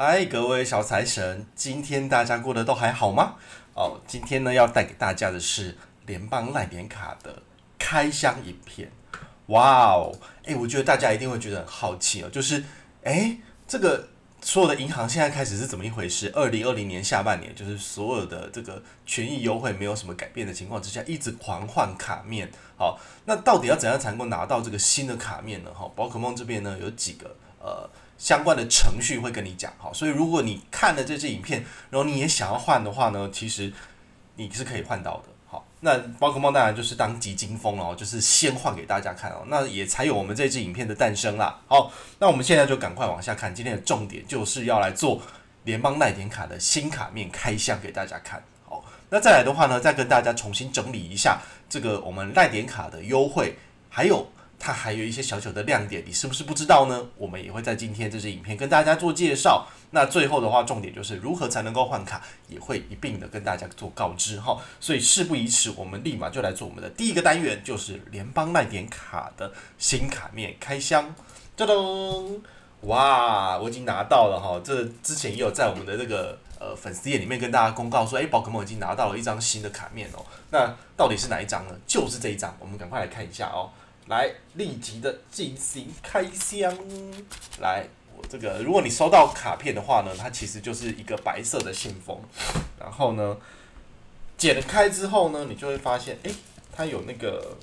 嗨，各位小财神，今天大家过得都还好吗？哦，今天呢要带给大家的是联邦赖点卡的开箱影片。哇哦，哎，我觉得大家一定会觉得很好奇哦，就是哎，这个所有的银行现在开始是怎么一回事？二零二零年下半年，就是所有的这个权益优惠没有什么改变的情况之下，一直狂换卡面。好，那到底要怎样才能够拿到这个新的卡面呢？哈，宝可梦这边呢有几个呃。相关的程序会跟你讲，好，所以如果你看了这支影片，然后你也想要换的话呢，其实你是可以换到的，好，那宝可梦当然就是当急惊风哦，就是先换给大家看哦，那也才有我们这支影片的诞生啦，好，那我们现在就赶快往下看，今天的重点就是要来做联邦耐点卡的新卡面开箱给大家看，好，那再来的话呢，再跟大家重新整理一下这个我们耐点卡的优惠，还有。它还有一些小小的亮点，你是不是不知道呢？我们也会在今天这支影片跟大家做介绍。那最后的话，重点就是如何才能够换卡，也会一并的跟大家做告知哈。所以事不宜迟，我们立马就来做我们的第一个单元，就是联邦卖点卡的新卡面开箱。噔噔，哇，我已经拿到了哈。这之前也有在我们的这个呃粉丝页里面跟大家公告说，哎，宝可梦已经拿到了一张新的卡面哦。那到底是哪一张呢？就是这一张，我们赶快来看一下哦。来，立即的进行开箱。来，我这个，如果你收到卡片的话呢，它其实就是一个白色的信封。然后呢，剪开之后呢，你就会发现，哎，它有那个，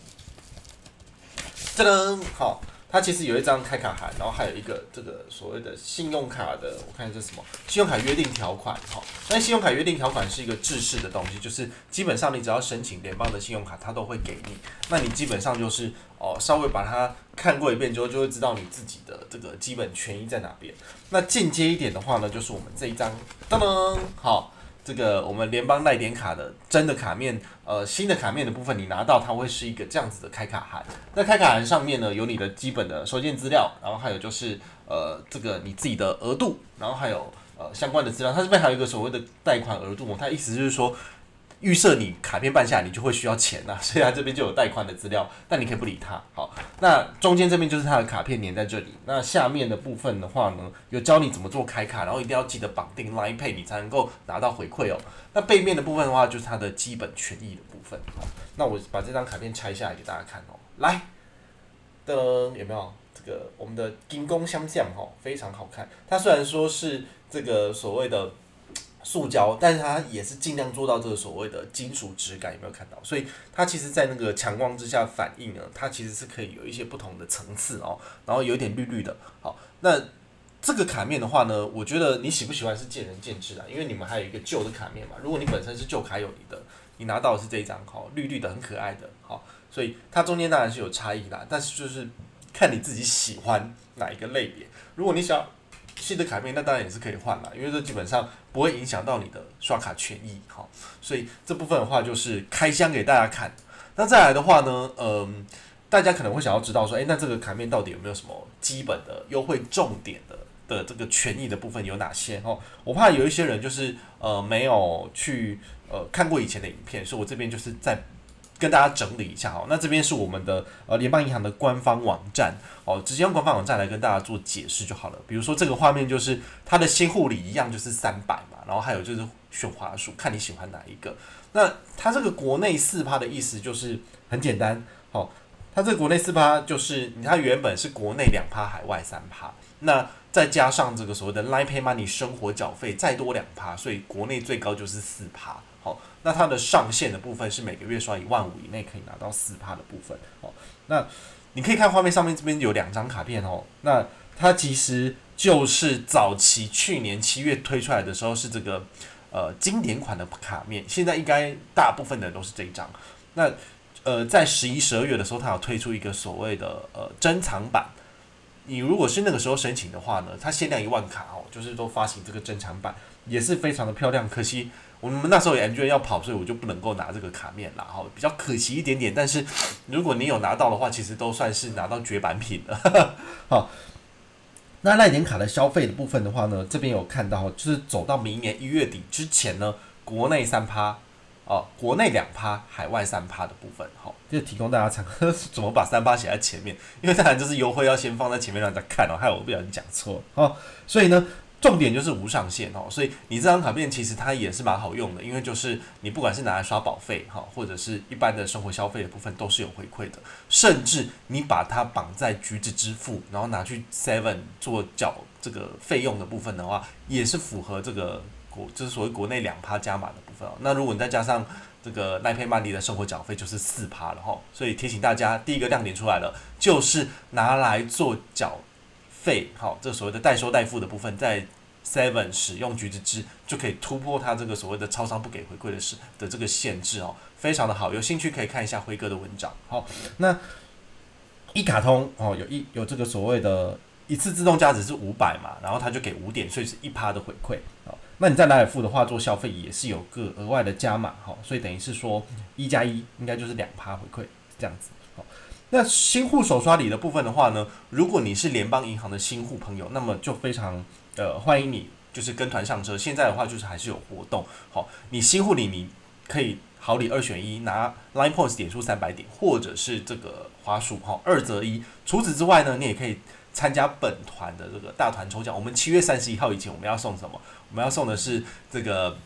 噔噔，好。它其实有一张开卡函，然后还有一个这个所谓的信用卡的，我看这是什么？信用卡约定条款，哈。那信用卡约定条款是一个制式的东西，就是基本上你只要申请联邦的信用卡，它都会给你。那你基本上就是哦，稍微把它看过一遍之后，就会知道你自己的这个基本权益在哪边。那进阶一点的话呢，就是我们这一张，噔噔，好。这个我们联邦赖点卡的真的卡面，呃，新的卡面的部分你拿到，它会是一个这样子的开卡函。那开卡函上面呢，有你的基本的收件资料，然后还有就是呃，这个你自己的额度，然后还有呃相关的资料。它这边还有一个所谓的贷款额度，它意思就是说。预设你卡片办下来，你就会需要钱呐，所以它这边就有贷款的资料，但你可以不理它。好，那中间这边就是它的卡片粘在这里，那下面的部分的话呢，有教你怎么做开卡，然后一定要记得绑定 Line Pay，你才能够拿到回馈哦。那背面的部分的话，就是它的基本权益的部分。那我把这张卡片拆下来给大家看哦。来，噔，有没有这个我们的金工相像哈，非常好看。它虽然说是这个所谓的。塑胶，但是它也是尽量做到这个所谓的金属质感，有没有看到？所以它其实，在那个强光之下反应呢，它其实是可以有一些不同的层次哦，然后有一点绿绿的。好，那这个卡面的话呢，我觉得你喜不喜欢是见仁见智啊，因为你们还有一个旧的卡面嘛。如果你本身是旧卡友你的，你拿到的是这一张，好，绿绿的，很可爱的，好，所以它中间当然是有差异啦，但是就是看你自己喜欢哪一个类别。如果你想。新的卡片那当然也是可以换了，因为这基本上不会影响到你的刷卡权益，哈，所以这部分的话就是开箱给大家看。那再来的话呢，嗯，大家可能会想要知道说，诶，那这个卡面到底有没有什么基本的优惠重点的的这个权益的部分有哪些？哦，我怕有一些人就是呃没有去呃看过以前的影片，所以我这边就是在。跟大家整理一下哦，那这边是我们的呃联邦银行的官方网站哦，直接用官方网站来跟大家做解释就好了。比如说这个画面就是它的新护理一样就是三百嘛，然后还有就是选滑鼠，看你喜欢哪一个。那它这个国内四趴的意思就是很简单，好，它这个国内四趴就是它原本是国内两趴，海外三趴，那再加上这个所谓的 Line Pay Money 生活缴费再多两趴，所以国内最高就是四趴。好，那它的上限的部分是每个月刷一万五以内可以拿到四趴的部分。哦，那你可以看画面上面这边有两张卡片哦。那它其实就是早期去年七月推出来的时候是这个呃经典款的卡面，现在应该大部分的人都是这一张。那呃在十一、十二月的时候，它有推出一个所谓的呃珍藏版。你如果是那个时候申请的话呢，它限量一万卡哦，就是都发行这个珍藏版，也是非常的漂亮。可惜。我们那时候有 M G 要跑，所以我就不能够拿这个卡面了，哈，比较可惜一点点。但是如果你有拿到的话，其实都算是拿到绝版品了。好，那赖点卡的消费的部分的话呢，这边有看到，就是走到明年一月底之前呢，国内三趴，哦，国内两趴，海外三趴的部分，好，就提供大家参考。怎么把三趴写在前面？因为当然就是优惠要先放在前面让大家看哦，害我不小心讲错。好，所以呢。重点就是无上限哦，所以你这张卡片其实它也是蛮好用的，因为就是你不管是拿来刷保费哈，或者是一般的生活消费的部分都是有回馈的，甚至你把它绑在橘子支付，然后拿去 Seven 做缴这个费用的部分的话，也是符合这个国就是所谓国内两趴加码的部分哦。那如果你再加上这个奈佩曼利的生活缴费，就是四趴了哈。所以提醒大家，第一个亮点出来了，就是拿来做缴。费好，这所谓的代收代付的部分，在 Seven 使用橘子汁就可以突破它这个所谓的超商不给回馈的是的这个限制哦，非常的好，有兴趣可以看一下辉哥的文章。好，那一卡通哦，有一有这个所谓的一次自动价值是五百嘛，然后他就给五点，所以是一趴的回馈。好，那你在来尔付的话做消费也是有个额外的加码，好，所以等于是说一加一应该就是两趴回馈这样子。好那新户手刷礼的部分的话呢，如果你是联邦银行的新户朋友，那么就非常呃欢迎你，就是跟团上车。现在的话就是还是有活动，好，你新户里你可以好礼二选一，拿 Line Points 点数三百点，或者是这个花束哈二择一。除此之外呢，你也可以参加本团的这个大团抽奖。我们七月三十一号以前我们要送什么？我们要送的是这个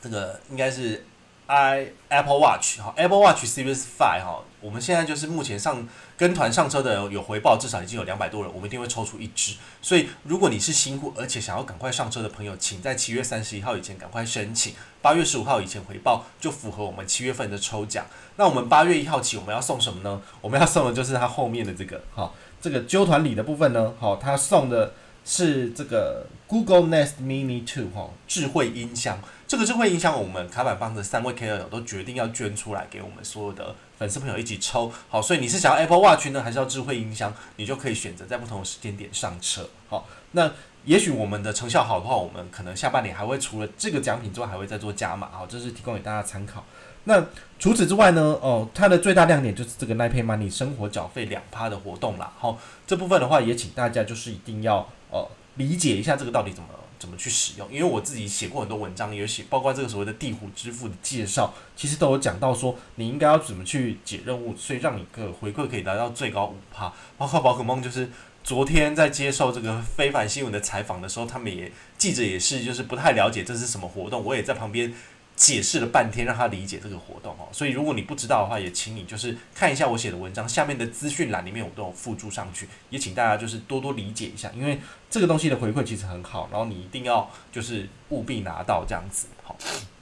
这个应该是。I Apple Watch 哈，Apple Watch Series Five 哈，我们现在就是目前上跟团上车的有回报，至少已经有两百多人，我们一定会抽出一支。所以如果你是新户，而且想要赶快上车的朋友，请在七月三十一号以前赶快申请，八月十五号以前回报就符合我们七月份的抽奖。那我们八月一号起我们要送什么呢？我们要送的就是它后面的这个哈，这个揪团礼的部分呢，好，它送的是这个 Google Nest Mini Two 哈，智慧音箱。这个就会影响我们卡板帮的三位 KOL 都决定要捐出来给我们所有的粉丝朋友一起抽。好，所以你是想要 Apple Watch 呢，还是要智慧音箱？你就可以选择在不同的时间点上车。好，那也许我们的成效好的话，我们可能下半年还会除了这个奖品之外，还会再做加码。好，这是提供给大家参考。那除此之外呢？哦，它的最大亮点就是这个 Nine Pay Money 生活缴费两趴的活动啦。好，这部分的话也请大家就是一定要呃理解一下这个到底怎么。怎么去使用？因为我自己写过很多文章，也写包括这个所谓的地虎支付的介绍，其实都有讲到说你应该要怎么去解任务，所以让你个回馈可以达到最高五趴。包括宝可梦，就是昨天在接受这个非凡新闻的采访的时候，他们也记者也是就是不太了解这是什么活动，我也在旁边。解释了半天，让他理解这个活动哦。所以如果你不知道的话，也请你就是看一下我写的文章，下面的资讯栏里面我都有附注上去。也请大家就是多多理解一下，因为这个东西的回馈其实很好，然后你一定要就是务必拿到这样子。好，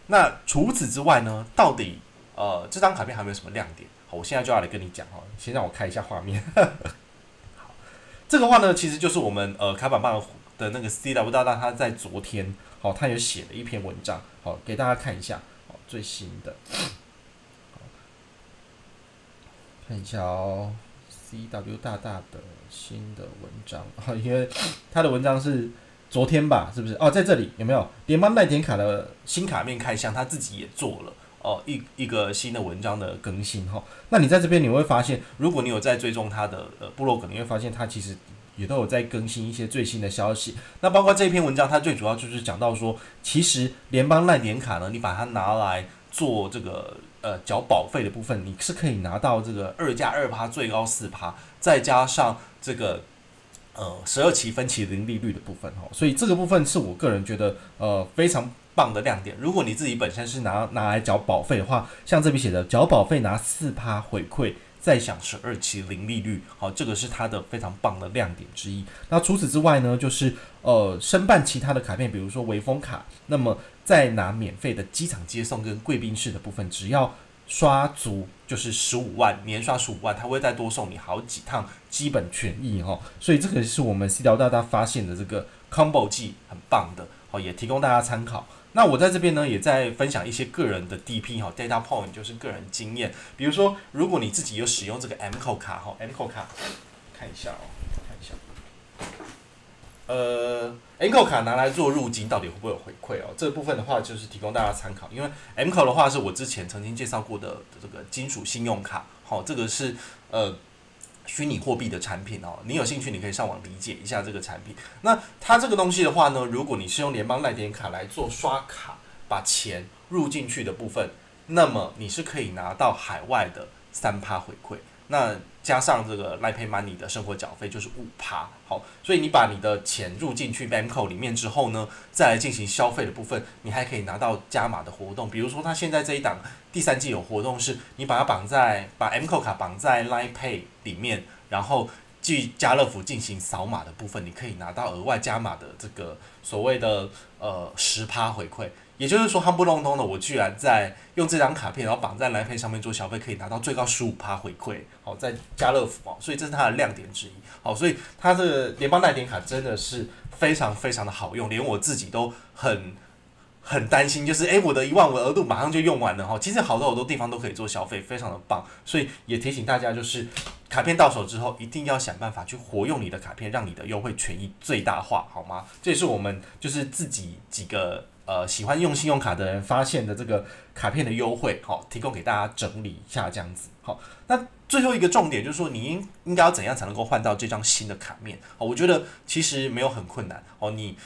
那除此之外呢，到底呃这张卡片还有没有什么亮点？好，我现在就要来跟你讲哦。先让我看一下画面。好，这个话呢，其实就是我们呃卡板棒的那个 C W 大大他在昨天。好，他有写了一篇文章，好给大家看一下，好最新的，看一下哦，C W 大大的新的文章，啊，因为他的文章是昨天吧，是不是？哦，在这里有没有联邦代点卡的新卡面开箱？他自己也做了哦，一一个新的文章的更新哈。那你在这边你会发现，如果你有在追踪他的呃部落格，你会发现他其实。也都有在更新一些最新的消息，那包括这篇文章，它最主要就是讲到说，其实联邦烂点卡呢，你把它拿来做这个呃缴保费的部分，你是可以拿到这个二加二趴，最高四趴，再加上这个呃十二期分期零利率的部分哈，所以这个部分是我个人觉得呃非常棒的亮点。如果你自己本身是拿拿来缴保费的话，像这笔写的缴保费拿四趴回馈。再享十二期零利率，好，这个是它的非常棒的亮点之一。那除此之外呢，就是呃申办其他的卡片，比如说微风卡，那么再拿免费的机场接送跟贵宾室的部分，只要刷足就是十五万，年刷十五万，他会再多送你好几趟基本权益哈。所以这个是我们 C 聊大大发现的这个 combo 计，很棒的，好，也提供大家参考。那我在这边呢，也在分享一些个人的 DP 哈，data point 就是个人经验。比如说，如果你自己有使用这个 MCO 卡哈，MCO 卡，看一下哦，看一下。呃，MCO 卡拿来做入金，到底会不会有回馈哦？这部分的话，就是提供大家参考。因为 MCO 的话，是我之前曾经介绍过的这个金属信用卡，好，这个是呃。虚拟货币的产品哦，你有兴趣，你可以上网理解一下这个产品。那它这个东西的话呢，如果你是用联邦赖点卡来做刷卡，把钱入进去的部分，那么你是可以拿到海外的三趴回馈。那加上这个 Line Pay Money 的生活缴费就是五趴，好，所以你把你的钱入进去 Banco 里面之后呢，再来进行消费的部分，你还可以拿到加码的活动，比如说它现在这一档第三季有活动，是你把它绑在把 M Co 卡绑在 Line Pay 里面，然后去家乐福进行扫码的部分，你可以拿到额外加码的这个所谓的呃十趴回馈。也就是说，夯不隆咚的，我居然在用这张卡片，然后绑在来配上面做消费，可以拿到最高十五趴回馈。好，在家乐福哦，所以这是它的亮点之一。好，所以它的联邦赖点卡真的是非常非常的好用，连我自己都很很担心，就是诶，我的一万五额度马上就用完了哈。其实好多好多地方都可以做消费，非常的棒。所以也提醒大家，就是卡片到手之后，一定要想办法去活用你的卡片，让你的优惠权益最大化，好吗？这也是我们就是自己几个。呃，喜欢用信用卡的人发现的这个卡片的优惠，好，提供给大家整理一下这样子。好，那最后一个重点就是说，你应应该要怎样才能够换到这张新的卡面？哦，我觉得其实没有很困难哦，你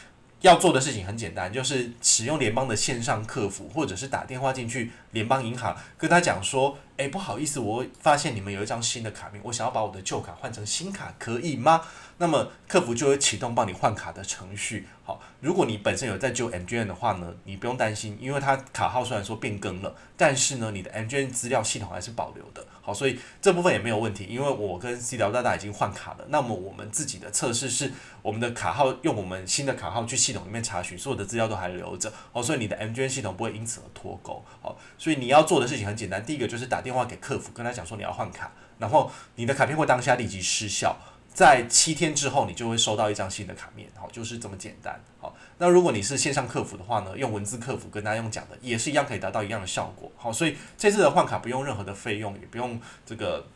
要做的事情很简单，就是使用联邦的线上客服，或者是打电话进去联邦银行，跟他讲说，诶，不好意思，我发现你们有一张新的卡面，我想要把我的旧卡换成新卡，可以吗？那么客服就会启动帮你换卡的程序。好，如果你本身有在旧 MGN 的话呢，你不用担心，因为它卡号虽然说变更了，但是呢，你的 MGN 资料系统还是保留的。好，所以这部分也没有问题，因为我跟 C 聊大大已经换卡了。那么我们自己的测试是，我们的卡号用我们新的卡号去系统里面查询，所有的资料都还留着。好，所以你的 MGN 系统不会因此而脱钩。好，所以你要做的事情很简单，第一个就是打电话给客服，跟他讲说你要换卡，然后你的卡片会当下立即失效。在七天之后，你就会收到一张新的卡面，好，就是这么简单。好，那如果你是线上客服的话呢，用文字客服跟大家用讲的，也是一样可以达到一样的效果。好，所以这次的换卡不用任何的费用，也不用这个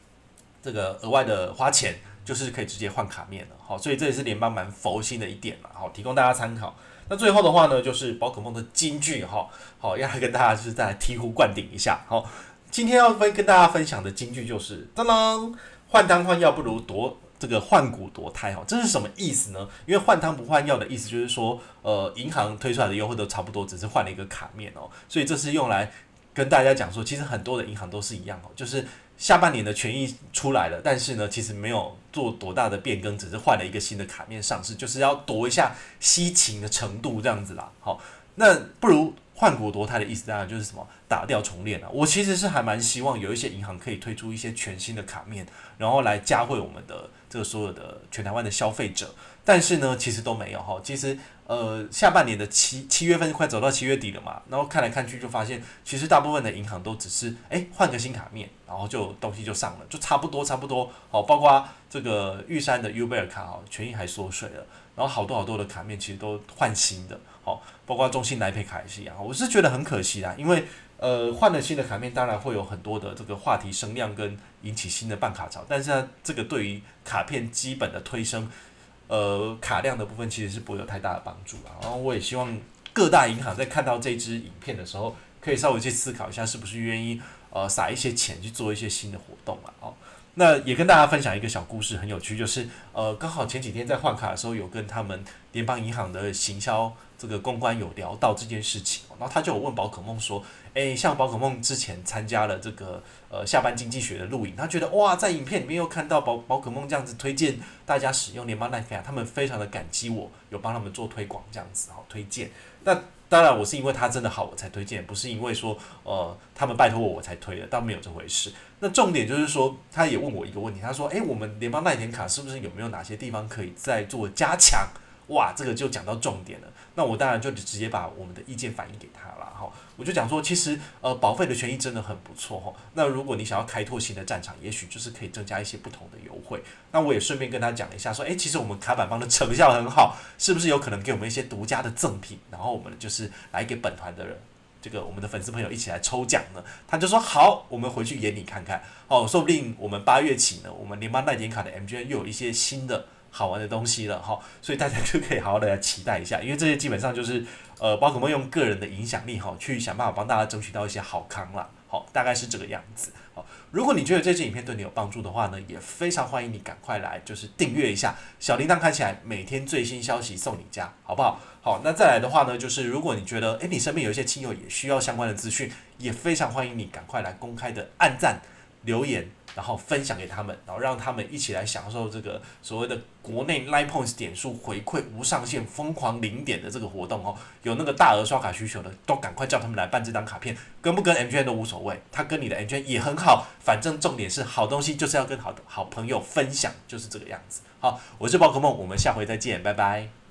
这个额外的花钱，就是可以直接换卡面了。好，所以这也是联邦蛮佛心的一点嘛。好，提供大家参考。那最后的话呢，就是宝可梦的金句哈，好，要来跟大家就是再醍醐灌顶一下。好，今天要分跟大家分享的金句就是：当当，换汤换药不如夺。这个换股夺胎哈，这是什么意思呢？因为换汤不换药的意思就是说，呃，银行推出来的优惠都差不多，只是换了一个卡面哦，所以这是用来跟大家讲说，其实很多的银行都是一样哦，就是下半年的权益出来了，但是呢，其实没有做多大的变更，只是换了一个新的卡面上市，就是要夺一下稀情的程度这样子啦。好，那不如。换国夺胎的意思当然就是什么打掉重练啊。我其实是还蛮希望有一些银行可以推出一些全新的卡面，然后来加惠我们的这个所有的全台湾的消费者。但是呢，其实都没有哈。其实呃，下半年的七七月份快走到七月底了嘛，然后看来看去就发现，其实大部分的银行都只是诶换个新卡面，然后就东西就上了，就差不多差不多。好，包括这个玉山的 U 贝尔卡哦，权益还缩水了，然后好多好多的卡面其实都换新的。好，包括中信来配卡也是一样，我是觉得很可惜啦，因为呃换了新的卡面，当然会有很多的这个话题声量跟引起新的办卡潮，但是呢，这个对于卡片基本的推升，呃卡量的部分其实是不会有太大的帮助啊。然后我也希望各大银行在看到这支影片的时候，可以稍微去思考一下，是不是愿意呃撒一些钱去做一些新的活动啊？哦。那也跟大家分享一个小故事，很有趣，就是呃，刚好前几天在换卡的时候，有跟他们联邦银行的行销这个公关有聊到这件事情，然后他就有问宝可梦说，诶，像宝可梦之前参加了这个呃下班经济学的录影，他觉得哇，在影片里面又看到宝宝可梦这样子推荐大家使用联邦奈卡，他们非常的感激我，有帮他们做推广这样子好推荐，那。当然，我是因为他真的好我才推荐，不是因为说呃他们拜托我我才推的，倒没有这回事。那重点就是说，他也问我一个问题，他说：“诶，我们联邦奈田卡是不是有没有哪些地方可以再做加强？”哇，这个就讲到重点了。那我当然就直接把我们的意见反映给他了哈。我就讲说，其实呃保费的权益真的很不错哈。那如果你想要开拓新的战场，也许就是可以增加一些不同的优惠。那我也顺便跟他讲一下，说，诶，其实我们卡板帮的成效很好，是不是有可能给我们一些独家的赠品？然后我们就是来给本团的人，这个我们的粉丝朋友一起来抽奖呢？他就说好，我们回去演你看看哦，说不定我们八月起呢，我们联邦耐点卡的 MGN 又有一些新的。好玩的东西了哈，所以大家就可以好好的来期待一下，因为这些基本上就是呃宝可梦用个人的影响力哈，去想办法帮大家争取到一些好康啦。好，大概是这个样子。好，如果你觉得这支影片对你有帮助的话呢，也非常欢迎你赶快来就是订阅一下，小铃铛开起来，每天最新消息送你家，好不好？好，那再来的话呢，就是如果你觉得诶，你身边有一些亲友也需要相关的资讯，也非常欢迎你赶快来公开的按赞。留言，然后分享给他们，然后让他们一起来享受这个所谓的国内 Line Points 点数回馈无上限、疯狂零点的这个活动哦。有那个大额刷卡需求的，都赶快叫他们来办这张卡片，跟不跟 M 圈都无所谓，他跟你的 M 圈也很好，反正重点是好东西就是要跟好的好朋友分享，就是这个样子。好，我是宝可梦，我们下回再见，拜拜。